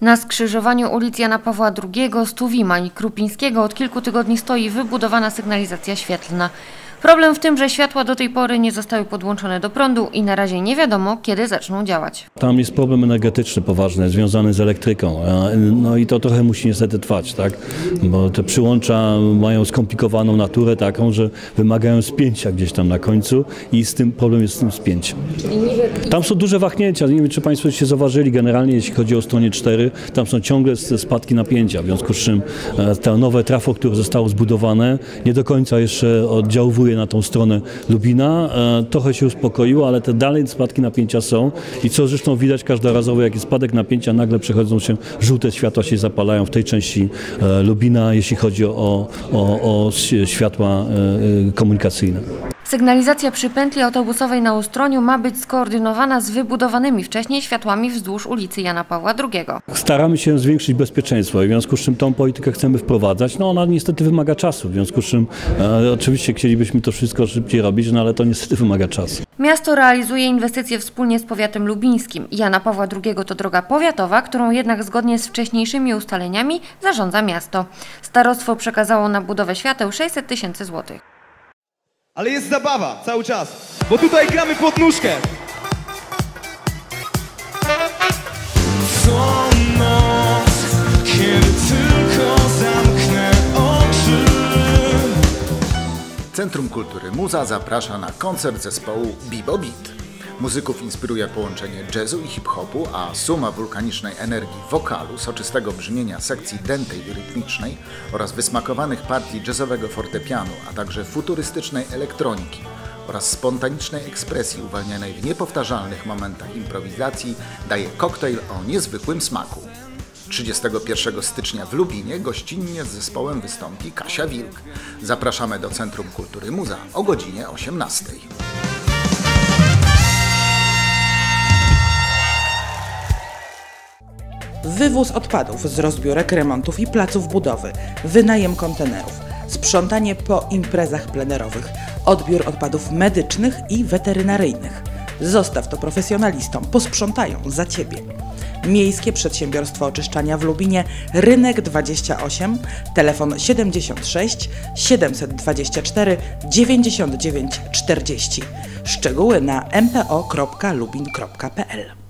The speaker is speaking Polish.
Na skrzyżowaniu ulic Jana Pawła II, Stuwima i Krupińskiego od kilku tygodni stoi wybudowana sygnalizacja świetlna. Problem w tym, że światła do tej pory nie zostały podłączone do prądu i na razie nie wiadomo, kiedy zaczną działać. Tam jest problem energetyczny poważny, związany z elektryką. No i to trochę musi niestety trwać, tak? Bo te przyłącza mają skomplikowaną naturę taką, że wymagają spięcia gdzieś tam na końcu i z tym problem jest z tym spięciem. Tam są duże wahnięcia. Nie wiem, czy Państwo się zauważyli, generalnie jeśli chodzi o stronę 4, tam są ciągle spadki napięcia, w związku z czym e, to nowe trafo, które zostało zbudowane, nie do końca jeszcze oddziałuje na tą stronę Lubina. E, Trochę się uspokoiło, ale te dalej spadki napięcia są i co zresztą widać każdorazowo, jak jest spadek napięcia, nagle przechodzą się, żółte światła się zapalają w tej części e, Lubina, jeśli chodzi o, o, o światła e, komunikacyjne. Sygnalizacja przy pętli autobusowej na Ustroniu ma być skoordynowana z wybudowanymi wcześniej światłami wzdłuż ulicy Jana Pawła II. Staramy się zwiększyć bezpieczeństwo w związku z czym tą politykę chcemy wprowadzać. No ona niestety wymaga czasu, w związku z czym e, oczywiście chcielibyśmy to wszystko szybciej robić, no ale to niestety wymaga czasu. Miasto realizuje inwestycje wspólnie z powiatem lubińskim. Jana Pawła II to droga powiatowa, którą jednak zgodnie z wcześniejszymi ustaleniami zarządza miasto. Starostwo przekazało na budowę świateł 600 tysięcy złotych. Ale jest zabawa cały czas, bo tutaj gramy pod nóżkę. Co noc, kiedy tylko zamknę oczy Centrum Kultury Muza zaprasza na koncert zespołu Bibo Beat. Muzyków inspiruje połączenie jazzu i hip-hopu, a suma wulkanicznej energii wokalu, soczystego brzmienia sekcji dętej i rytmicznej oraz wysmakowanych partii jazzowego fortepianu, a także futurystycznej elektroniki oraz spontanicznej ekspresji uwalnianej w niepowtarzalnych momentach improwizacji daje koktajl o niezwykłym smaku. 31 stycznia w Lubinie gościnnie z zespołem wystąpi Kasia Wilk. Zapraszamy do Centrum Kultury Muza o godzinie 18. Wywóz odpadów z rozbiórek, remontów i placów budowy, wynajem kontenerów, sprzątanie po imprezach plenerowych, odbiór odpadów medycznych i weterynaryjnych. Zostaw to profesjonalistom, posprzątają za Ciebie. Miejskie Przedsiębiorstwo Oczyszczania w Lubinie, Rynek 28, telefon 76 724 99 40. Szczegóły na mpo.lubin.pl